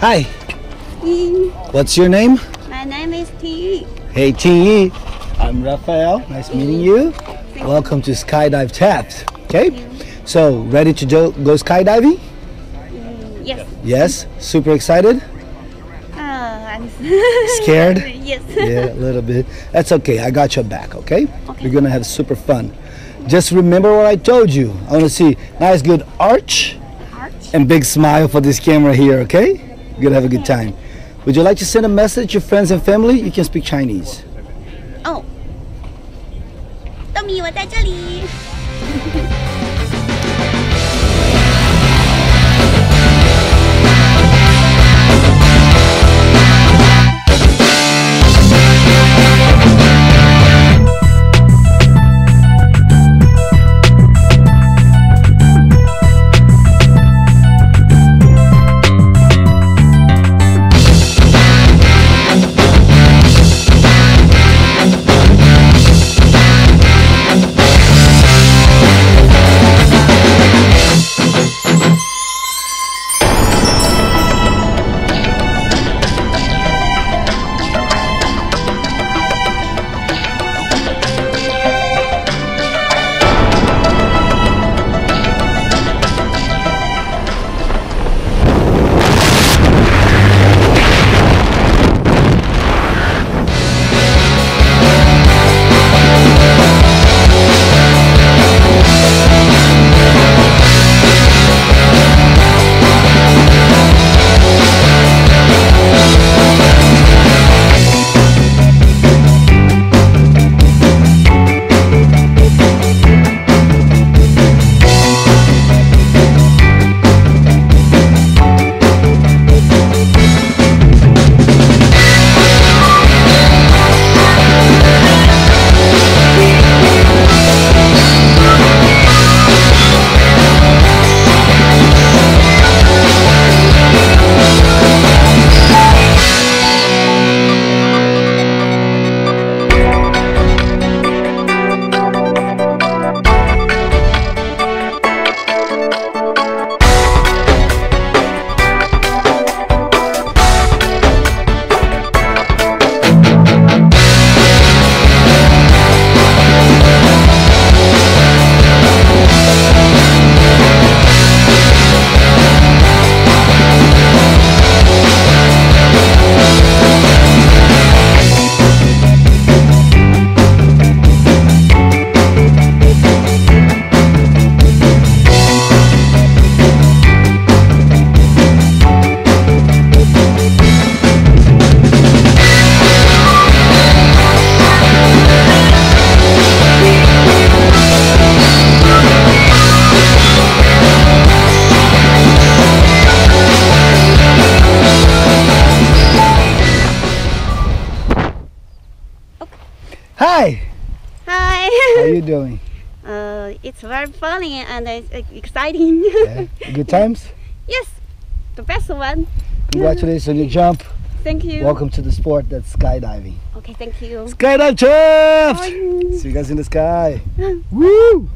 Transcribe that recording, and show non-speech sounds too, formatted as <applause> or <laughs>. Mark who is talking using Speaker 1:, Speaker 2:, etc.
Speaker 1: Hi, what's your name?
Speaker 2: My name is T.
Speaker 1: Hey T.E. I'm Raphael. Nice meeting you. Welcome to Skydive Taft. Okay, so ready to do, go skydiving?
Speaker 2: Mm, Yes.
Speaker 1: Yes. Super excited?
Speaker 2: Uh, I'm <laughs>
Speaker 1: Scared?
Speaker 2: yes. <laughs>
Speaker 1: yeah, a little bit. That's okay. I got your back. Okay.
Speaker 2: Okay.
Speaker 1: We're gonna have super fun. Just remember what I told you. I want to see nice, good arch
Speaker 2: Arch.
Speaker 1: and big smile for this camera here. Okay. You're gonna have a good time. Would you like to send a message to your friends and family? You can speak Chinese.
Speaker 2: 哦，豆米，我在这里。
Speaker 1: Hi.
Speaker 2: Hi.
Speaker 1: How are you doing?
Speaker 2: Uh, it's very funny and it's uh, exciting.
Speaker 1: Yeah. Good <laughs> times.
Speaker 2: yes, the best one.
Speaker 1: Congratulations on your jump.
Speaker 2: Thank you.
Speaker 1: Welcome to the sport that's skydiving.
Speaker 2: Okay, thank you.
Speaker 1: Skydive Taft! See you guys in the sky. <laughs> Woo!